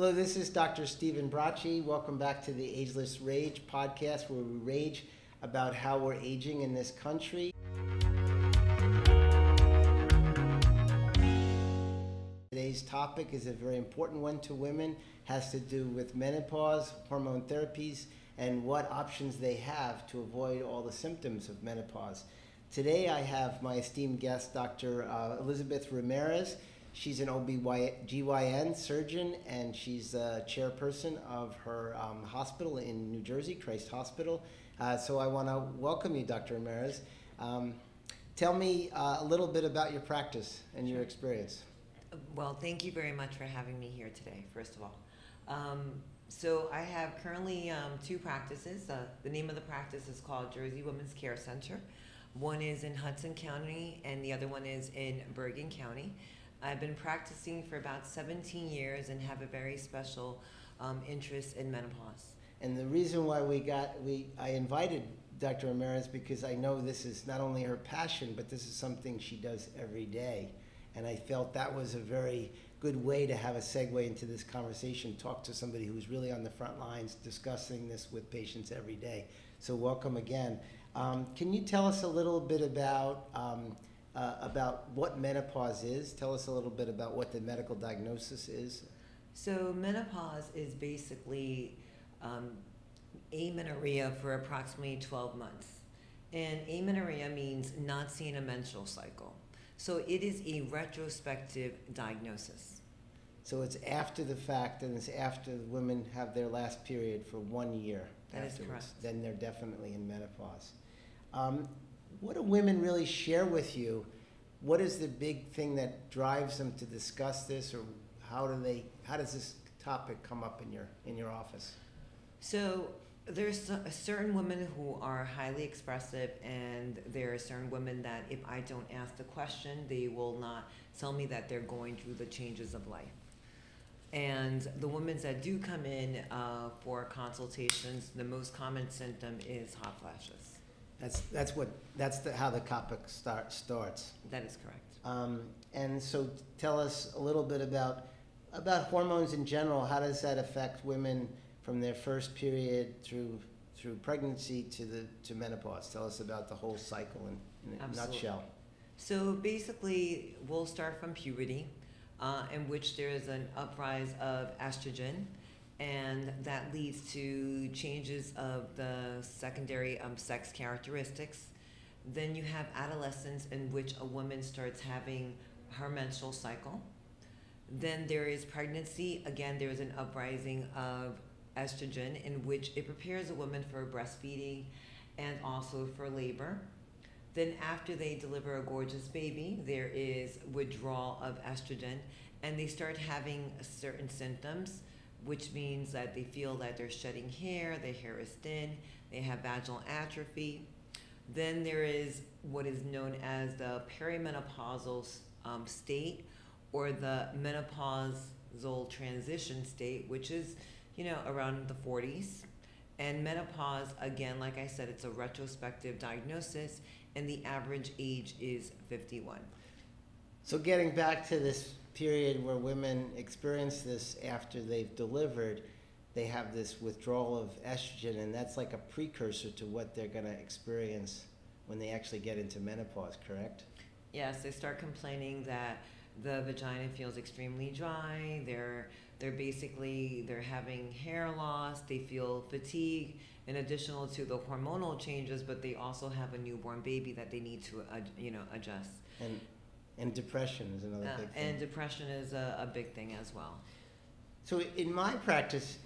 Hello, this is Dr. Stephen Bracci. Welcome back to the Ageless Rage podcast, where we rage about how we're aging in this country. Today's topic is a very important one to women, has to do with menopause, hormone therapies, and what options they have to avoid all the symptoms of menopause. Today I have my esteemed guest, Dr. Uh, Elizabeth Ramirez. She's an OB/GYN surgeon and she's the chairperson of her um, hospital in New Jersey, Christ Hospital. Uh, so I want to welcome you, Dr. Ramirez. Um, tell me uh, a little bit about your practice and your experience. Well, thank you very much for having me here today, first of all. Um, so I have currently um, two practices. Uh, the name of the practice is called Jersey Women's Care Center. One is in Hudson County and the other one is in Bergen County. I've been practicing for about 17 years and have a very special um, interest in menopause. And the reason why we got we I invited Dr. Ramirez because I know this is not only her passion, but this is something she does every day. And I felt that was a very good way to have a segue into this conversation, talk to somebody who's really on the front lines discussing this with patients every day. So welcome again. Um, can you tell us a little bit about um, uh, about what menopause is? Tell us a little bit about what the medical diagnosis is. So menopause is basically um, amenorrhea for approximately 12 months. And amenorrhea means not seeing a menstrual cycle. So it is a retrospective diagnosis. So it's after the fact, and it's after the women have their last period for one year. That afterwards. is correct. Then they're definitely in menopause. Um, what do women really share with you? What is the big thing that drives them to discuss this, or how do they? How does this topic come up in your in your office? So there's certain women who are highly expressive and there are certain women that if i don't ask the question they will not tell me that they're going through the changes of life and the women that do come in uh, for consultations the most common symptom is hot flashes that's that's what that's the, how the topic start starts that is correct um, and so tell us a little bit about about hormones in general how does that affect women from their first period through through pregnancy to the to menopause. Tell us about the whole cycle in, in a nutshell. So basically, we'll start from puberty, uh, in which there is an uprise of estrogen, and that leads to changes of the secondary um, sex characteristics. Then you have adolescence, in which a woman starts having her menstrual cycle. Then there is pregnancy. Again, there is an uprising of estrogen, in which it prepares a woman for breastfeeding and also for labor. Then, after they deliver a gorgeous baby, there is withdrawal of estrogen, and they start having certain symptoms, which means that they feel that they're shedding hair, their hair is thin, they have vaginal atrophy. Then there is what is known as the perimenopausal um, state or the menopausal transition state, which is you know, around the 40s. And menopause, again, like I said, it's a retrospective diagnosis, and the average age is 51. So, getting back to this period where women experience this after they've delivered, they have this withdrawal of estrogen, and that's like a precursor to what they're going to experience when they actually get into menopause, correct? Yes, they start complaining that the vagina feels extremely dry, they're they're basically they're having hair loss they feel fatigue in additional to the hormonal changes but they also have a newborn baby that they need to uh, you know adjust and and depression is another big thing. and depression is a, a big thing as well. So in my practice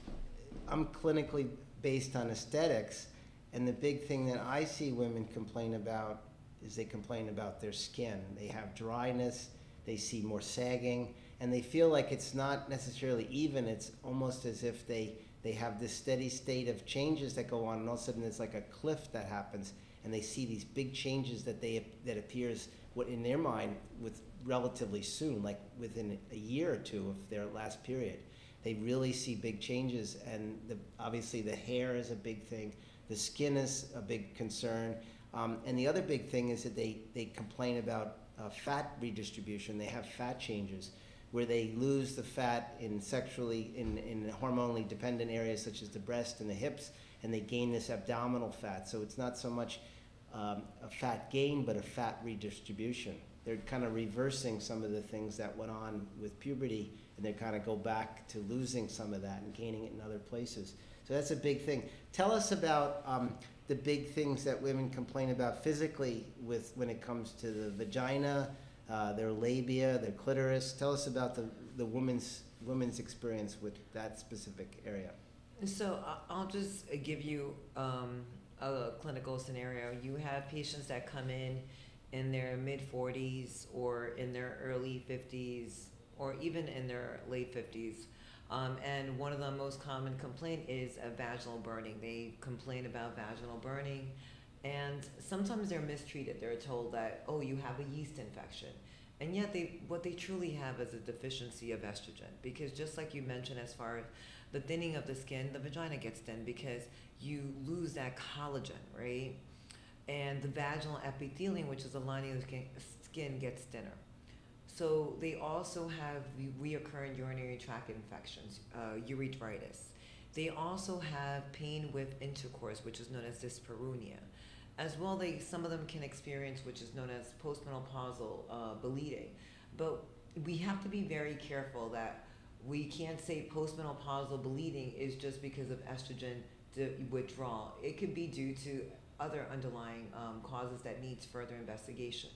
i'm clinically based on aesthetics and the big thing that i see women complain about is they complain about their skin. They have dryness they see more sagging and they feel like it's not necessarily even. It's almost as if they they have this steady state of changes that go on, and all of a sudden there's like a cliff that happens, and they see these big changes that they that appears what in their mind with relatively soon, like within a year or two of their last period. They really see big changes, and the, obviously the hair is a big thing. The skin is a big concern, um, and the other big thing is that they they complain about uh, fat redistribution. They have fat changes where they lose the fat in sexually, in, in hormonally dependent areas such as the breast and the hips, and they gain this abdominal fat. So it's not so much um, a fat gain, but a fat redistribution. They're kind of reversing some of the things that went on with puberty, and they kind of go back to losing some of that and gaining it in other places. So that's a big thing. Tell us about um, the big things that women complain about physically with when it comes to the vagina, uh, their labia, their clitoris. Tell us about the, the woman's woman's experience with that specific area. So I- I'll just give you um, a clinical scenario. You have patients that come in in their mid 40s or in their early 50s or even in their late 50s. Um, and one of the most common complaint is a vaginal burning. They complain about vaginal burning, and sometimes they're mistreated. They're told that, oh, you have a yeast infection. And yet, they what they truly have is a deficiency of estrogen. Because just like you mentioned, as far as the thinning of the skin, the vagina gets thin because you lose that collagen, right? And the vaginal epithelium, which is the lining of the skin, skin gets thinner. So they also have reoccurring urinary tract infections, uh, urethritis. They also have pain with intercourse, which is known as dyspareunia. As well, they some of them can experience, which is known as postmenopausal uh, bleeding. But we have to be very careful that we can't say postmenopausal bleeding is just because of estrogen withdrawal. It could be due to other underlying um, causes that needs further investigation.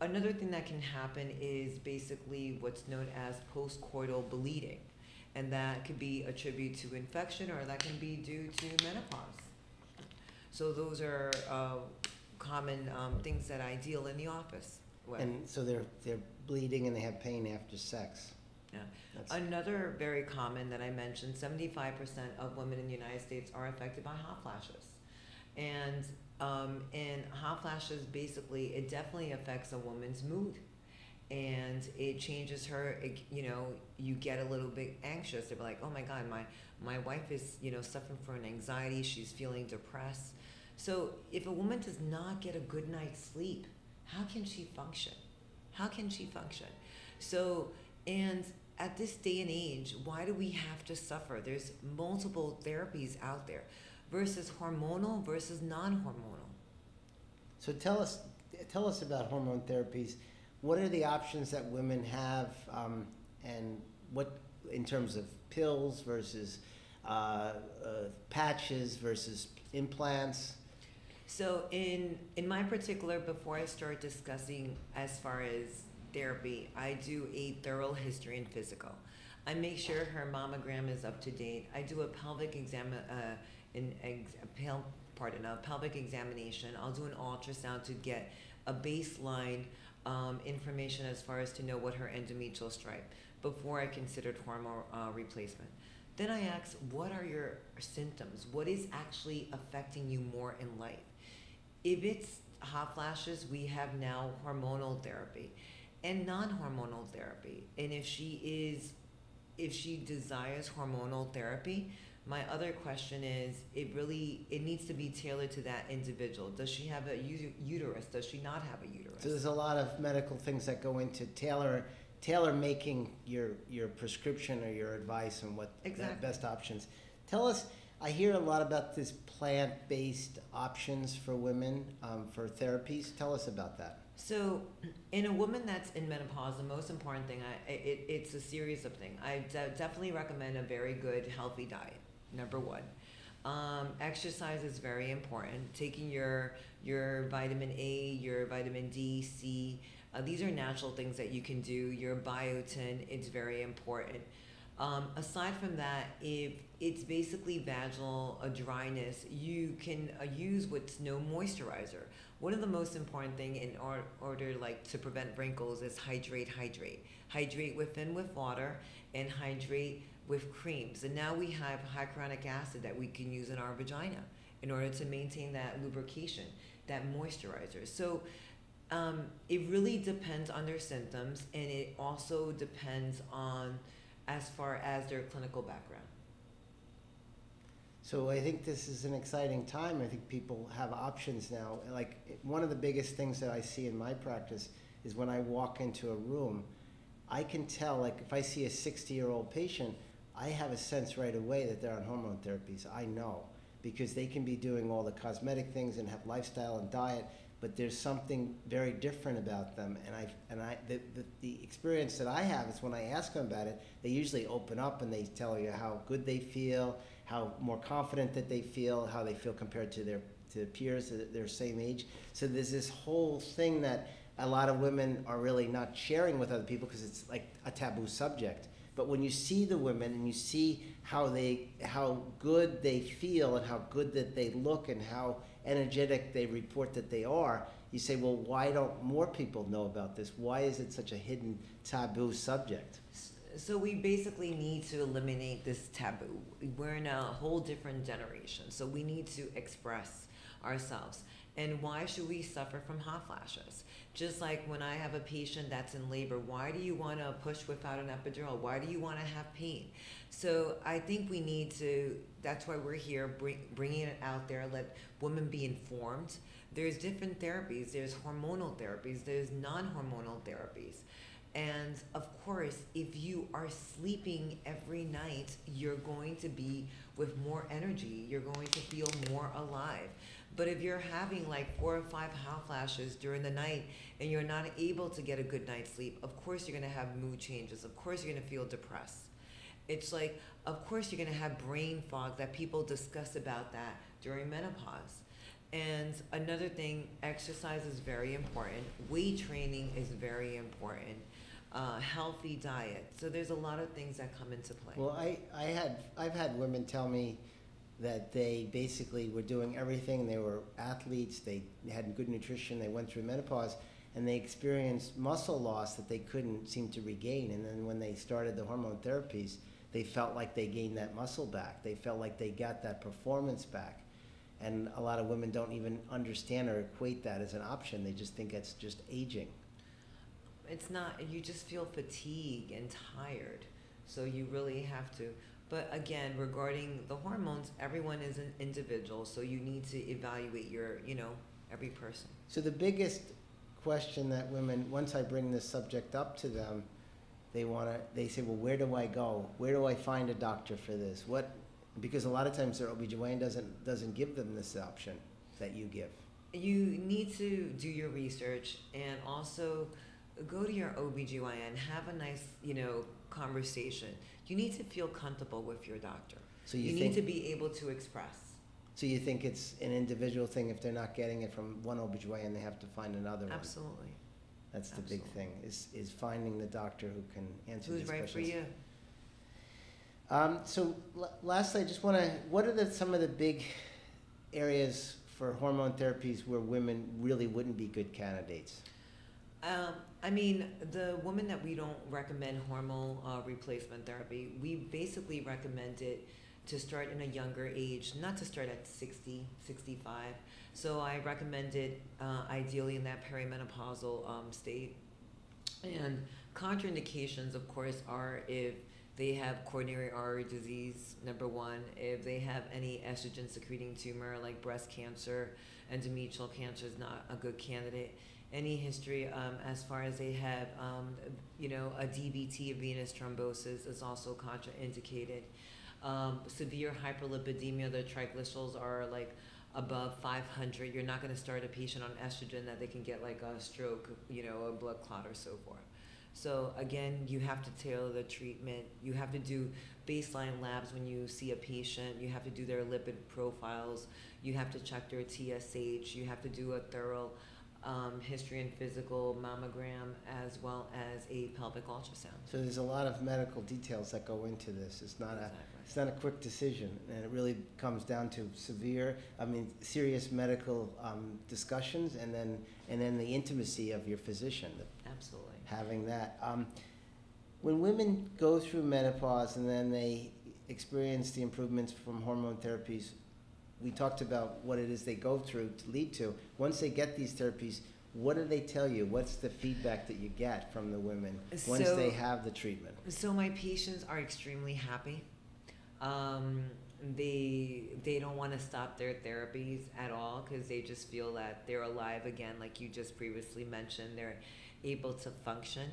Another thing that can happen is basically what's known as postcoital bleeding, and that could be attributed to infection or that can be due to menopause. So those are uh, common um, things that I deal in the office with. And so they're they're bleeding and they have pain after sex. Yeah. That's, Another very common that I mentioned, 75% of women in the United States are affected by hot flashes. And um, and hot flashes basically it definitely affects a woman's mood. And it changes her it, you know you get a little bit anxious. They're like oh my god my my wife is you know suffering from anxiety. She's feeling depressed. So if a woman does not get a good night's sleep how can she function? How can she function? So and at this day and age why do we have to suffer there's multiple therapies out there versus hormonal versus non-hormonal. So tell us, tell us about hormone therapies. What are the options that women have, um, and what in terms of pills versus uh, uh, patches versus implants? So in in my particular, before I start discussing as far as therapy, I do a thorough history and physical. I make sure her mammogram is up to date. I do a pelvic exam. Uh, an ex- pel- pardon, a pelvic examination. I'll do an ultrasound to get a baseline um, information as far as to know what her endometrial stripe before I considered hormone uh, replacement. Then I ask, what are your symptoms? What is actually affecting you more in life? If it's hot flashes, we have now hormonal therapy and non-hormonal therapy. And if she is, if she desires hormonal therapy, my other question is, it really, it needs to be tailored to that individual. Does she have a uterus? Does she not have a uterus? So there's a lot of medical things that go into tailor tailor making your your prescription or your advice and what exactly. the best options. Tell us. I hear a lot about this plant-based options for women um, for therapies. Tell us about that. So, in a woman that's in menopause, the most important thing, I, it, it's a series of things. I de- definitely recommend a very good, healthy diet number one. Um, exercise is very important. Taking your your vitamin A, your vitamin D, C. Uh, these are natural things that you can do. Your biotin, it's very important. Um, aside from that, if it's basically vaginal a dryness, you can uh, use what's no moisturizer. One of the most important thing in or, order like to prevent wrinkles is hydrate, hydrate, hydrate within with water, and hydrate with creams. And now we have hyaluronic acid that we can use in our vagina in order to maintain that lubrication, that moisturizer. So um, it really depends on their symptoms and it also depends on as far as their clinical background. So I think this is an exciting time. I think people have options now. Like one of the biggest things that I see in my practice is when I walk into a room I can tell, like, if I see a 60 year old patient, I have a sense right away that they're on hormone therapies. I know because they can be doing all the cosmetic things and have lifestyle and diet, but there's something very different about them. And I, and I, the, the, the experience that I have is when I ask them about it, they usually open up and they tell you how good they feel, how more confident that they feel, how they feel compared to their to peers that their same age. So there's this whole thing that a lot of women are really not sharing with other people because it's like a taboo subject. But when you see the women and you see how they how good they feel and how good that they look and how energetic they report that they are, you say, well, why don't more people know about this? Why is it such a hidden taboo subject? So we basically need to eliminate this taboo. We're in a whole different generation, so we need to express ourselves. And why should we suffer from hot flashes? Just like when I have a patient that's in labor, why do you want to push without an epidural? Why do you want to have pain? So I think we need to, that's why we're here, bring, bringing it out there, let women be informed. There's different therapies, there's hormonal therapies, there's non hormonal therapies. And of course, if you are sleeping every night, you're going to be with more energy, you're going to feel more alive. But if you're having like four or five hot flashes during the night and you're not able to get a good night's sleep, of course you're gonna have mood changes. Of course you're gonna feel depressed. It's like, of course you're gonna have brain fog that people discuss about that during menopause. And another thing, exercise is very important. Weight training is very important. Uh, healthy diet. So there's a lot of things that come into play. Well, I, I had I've had women tell me that they basically were doing everything. They were athletes. They had good nutrition. They went through menopause, and they experienced muscle loss that they couldn't seem to regain. And then when they started the hormone therapies, they felt like they gained that muscle back. They felt like they got that performance back. And a lot of women don't even understand or equate that as an option. They just think it's just aging. It's not, you just feel fatigue and tired. So you really have to but again, regarding the hormones, everyone is an individual, so you need to evaluate your, you know, every person. So the biggest question that women, once I bring this subject up to them, they want to, they say, well, where do I go? Where do I find a doctor for this? What, because a lot of times their OBGYN doesn't, doesn't give them this option that you give. You need to do your research and also go to your OBGYN, have a nice, you know, conversation you need to feel comfortable with your doctor. So you, you need to be able to express. So you think it's an individual thing if they're not getting it from one OBGYN, they have to find another Absolutely. one. That's the Absolutely. big thing, is, is finding the doctor who can answer Who's these right questions. for you? Um, so l- lastly, I just want to, what are the, some of the big areas for hormone therapies where women really wouldn't be good candidates? Um, I mean, the woman that we don't recommend hormone uh, replacement therapy, we basically recommend it to start in a younger age, not to start at 60, 65. So I recommend it uh, ideally in that perimenopausal um, state. And contraindications, of course, are if they have coronary artery disease, number one, if they have any estrogen secreting tumor like breast cancer, endometrial cancer is not a good candidate any history um, as far as they have, um, you know, a DVT, a venous thrombosis, is also contraindicated. Um, severe hyperlipidemia, the triglycerides are like above 500. You're not going to start a patient on estrogen that they can get like a stroke, you know, a blood clot or so forth. So again, you have to tailor the treatment. You have to do baseline labs when you see a patient. You have to do their lipid profiles. You have to check their TSH. You have to do a thorough um, history and physical mammogram as well as a pelvic ultrasound. So there's a lot of medical details that go into this. It's not exactly. a it's not a quick decision, and it really comes down to severe, I mean, serious medical um, discussions, and then and then the intimacy of your physician. Absolutely. Having that. Um, when women go through menopause and then they experience the improvements from hormone therapies, we talked about what it is they go through to lead to. Once they get these therapies, what do they tell you? What's the feedback that you get from the women once so, they have the treatment? So my patients are extremely happy. Um, they they don't want to stop their therapies at all because they just feel that they're alive again, like you just previously mentioned. They're able to function.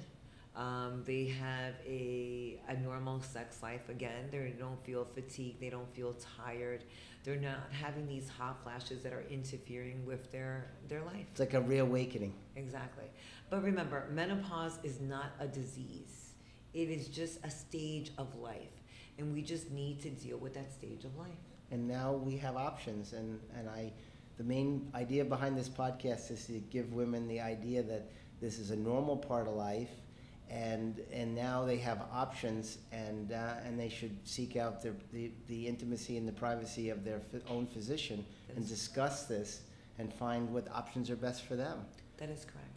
Um, they have a, a normal sex life again. They don't feel fatigued. They don't feel tired. They're not having these hot flashes that are interfering with their, their life. It's like a reawakening. Exactly. But remember, menopause is not a disease. It is just a stage of life. And we just need to deal with that stage of life. And now we have options. And, and I, the main idea behind this podcast is to give women the idea that this is a normal part of life. And, and now they have options and, uh, and they should seek out the, the, the intimacy and the privacy of their own physician and That is- discuss this and find what options are best for them. That is correct.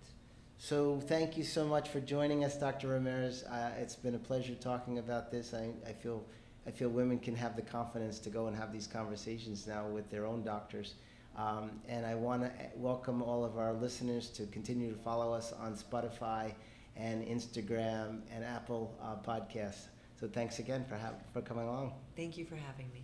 So thank you so much for joining us, Dr. Ramirez. Uh, it's been a pleasure talking about this. I, I feel I feel women can have the confidence to go and have these conversations now with their own doctors. Um, and I want to welcome all of our listeners to continue to follow us on Spotify and Instagram and Apple uh, podcasts. So thanks again for, for coming along. Thank you for having me.